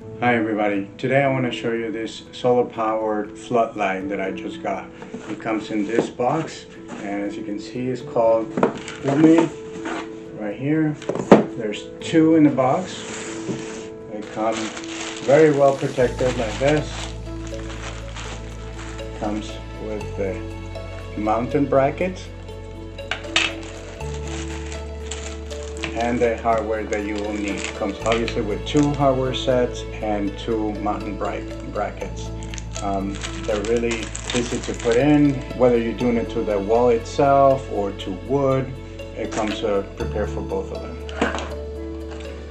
Hi everybody, today I want to show you this solar powered floodlight that I just got. It comes in this box and as you can see it's called UME right here. There's two in the box. They come very well protected like this. Comes with the mountain brackets and the hardware that you will need. Comes obviously with two hardware sets and two mountain bright brackets. Um, they're really easy to put in, whether you're doing it to the wall itself or to wood, it comes uh, prepared for both of them.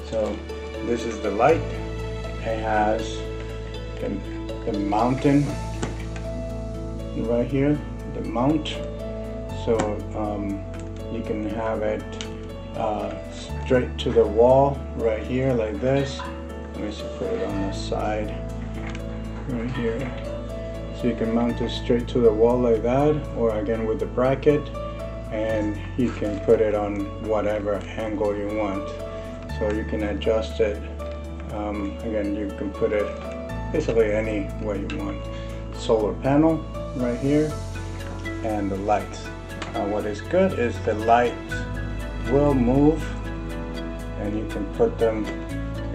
So this is the light. It has the, the mountain right here, the mount. So um, you can have it uh, straight to the wall right here like this. Let me just put it on the side right here. So you can mount it straight to the wall like that or again with the bracket and you can put it on whatever angle you want. So you can adjust it. Um, again, you can put it basically any way you want. Solar panel right here and the lights. Uh, what is good is the lights will move and you can put them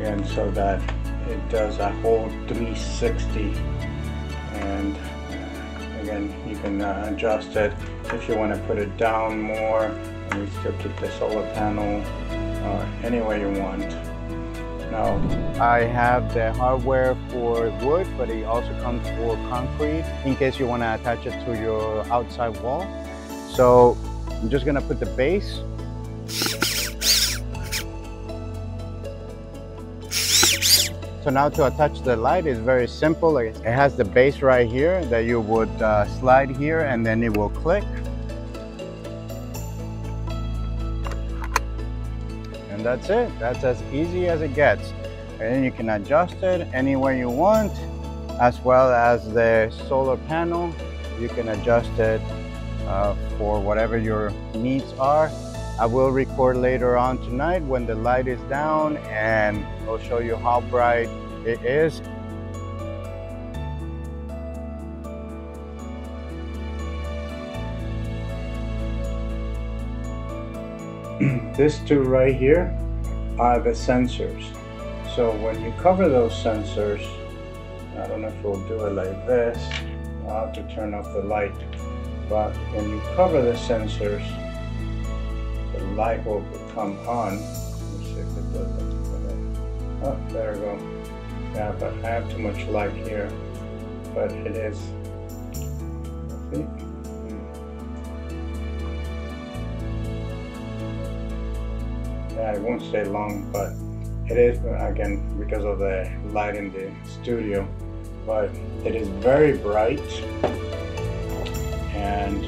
in so that it does a whole 360 and uh, again you can uh, adjust it if you want to put it down more. And you still keep the solar panel uh, any way you want. Now I have the hardware for wood but it also comes for concrete in case you want to attach it to your outside wall. So I'm just gonna put the base So now to attach the light is very simple. It has the base right here that you would uh, slide here and then it will click. And that's it. That's as easy as it gets. And then you can adjust it anywhere you want as well as the solar panel. You can adjust it uh, for whatever your needs are. I will record later on tonight when the light is down and I'll show you how bright it is. this two right here are the sensors. So when you cover those sensors, I don't know if we'll do it like this. I'll have to turn off the light. But when you cover the sensors, light will come on. Let's see if it does. Oh, there we go. Yeah, but I have too much light here. But it is. See? Hmm. Yeah, it won't stay long, but it is again because of the light in the studio. But it is very bright, and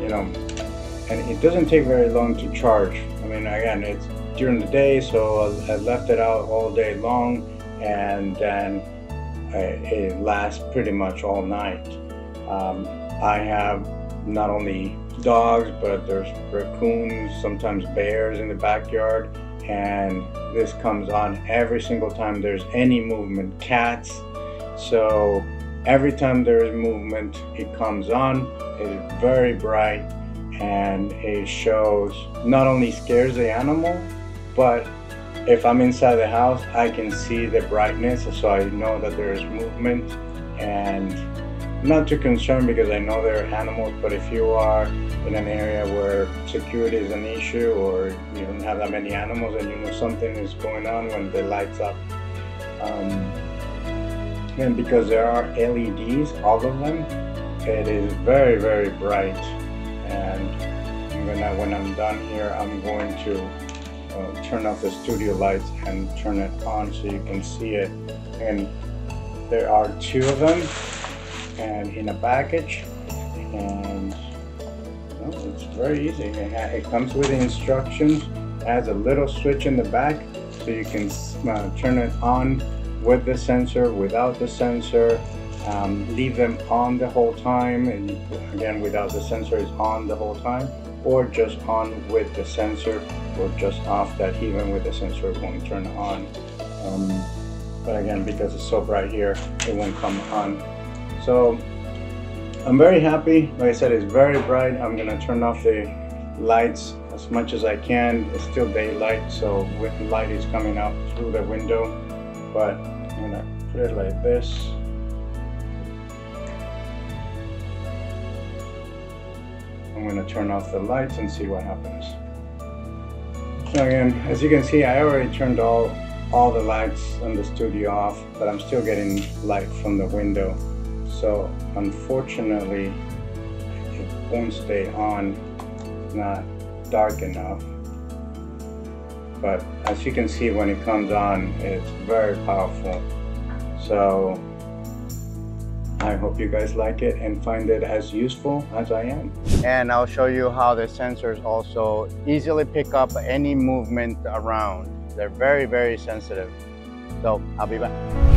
you know and it doesn't take very long to charge. I mean, again, it's during the day, so I left it out all day long, and then it lasts pretty much all night. Um, I have not only dogs, but there's raccoons, sometimes bears in the backyard, and this comes on every single time there's any movement. Cats, so every time there is movement, it comes on. It's very bright and it shows not only scares the animal but if I'm inside the house I can see the brightness so I know that there is movement. And not too concerned because I know there are animals but if you are in an area where security is an issue or you don't have that many animals and you know something is going on when the lights up um, and because there are LEDs all of them it is very very bright and when, I, when I'm done here I'm going to uh, turn off the studio lights and turn it on so you can see it. And there are two of them and in a package. And well, it's very easy. It, it, comes with the instructions. Has a little switch in the back so you can uh, turn it on with the sensor without the sensor um, leave them on the whole time and again without the sensor is on the whole time or just on with the sensor or just off that even with the sensor won't turn on. Um, but again because it's so bright here it won't come on. So I'm very happy. Like I said it's very bright. I'm gonna turn off the lights as much as I can. It's still daylight so with light is coming out through the window but I'm gonna put it like this I'm gonna turn off the lights and see what happens so again as you can see I already turned all all the lights in the studio off, but I'm still getting light from the window. So unfortunately, it won't stay on. It's not dark enough. But as you can see, when it comes on, it's very powerful. So I hope you guys like it and find it as useful as I am. And I'll show you how the sensors also easily pick up any movement around. They're very, very sensitive. So I'll be back.